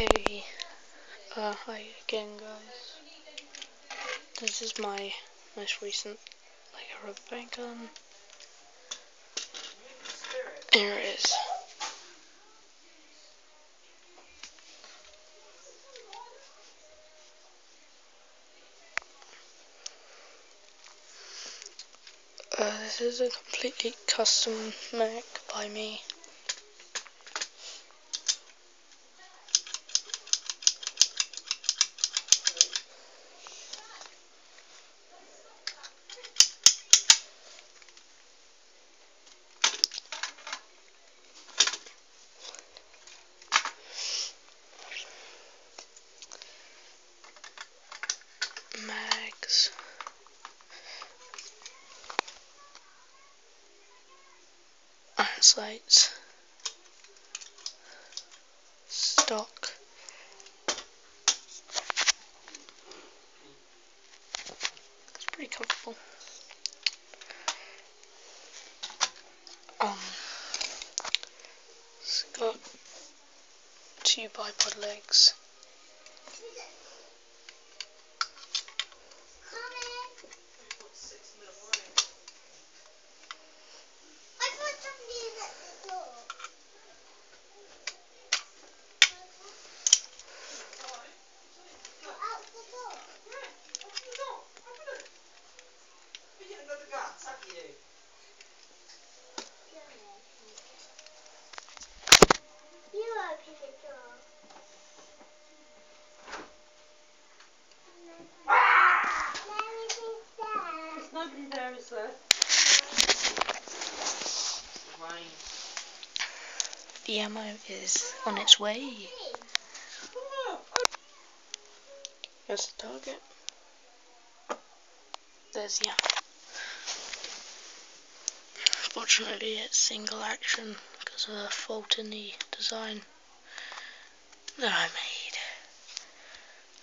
Hey, uh, hi again guys. This is my most recent Lego rubber band gun. Here it is. Uh, this is a completely custom make by me. Mags. Iron sights. Stock. It's pretty comfortable. Um, it's got two bipod legs. Nobody there, is there? The ammo is on its way. There's the target. There's the ammo. Fortunately it's single action because of a fault in the design that I made.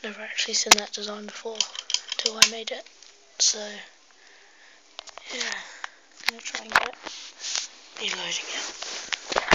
Never actually seen that design before until I made it. So yeah, I'm gonna try and get it reloading it.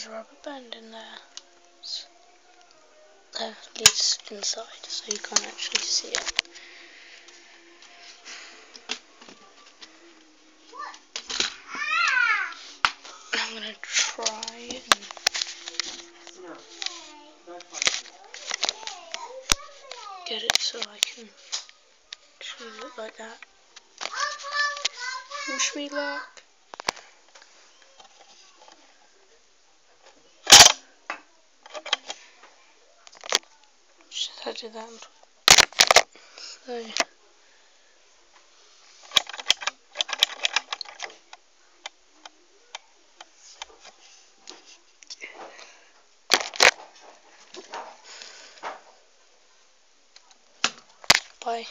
There's a rubber band in there. That leads inside, so you can't actually see it. I'm gonna try and get it so I can choose it like that. Wish me luck. Should I do that? So. Bye.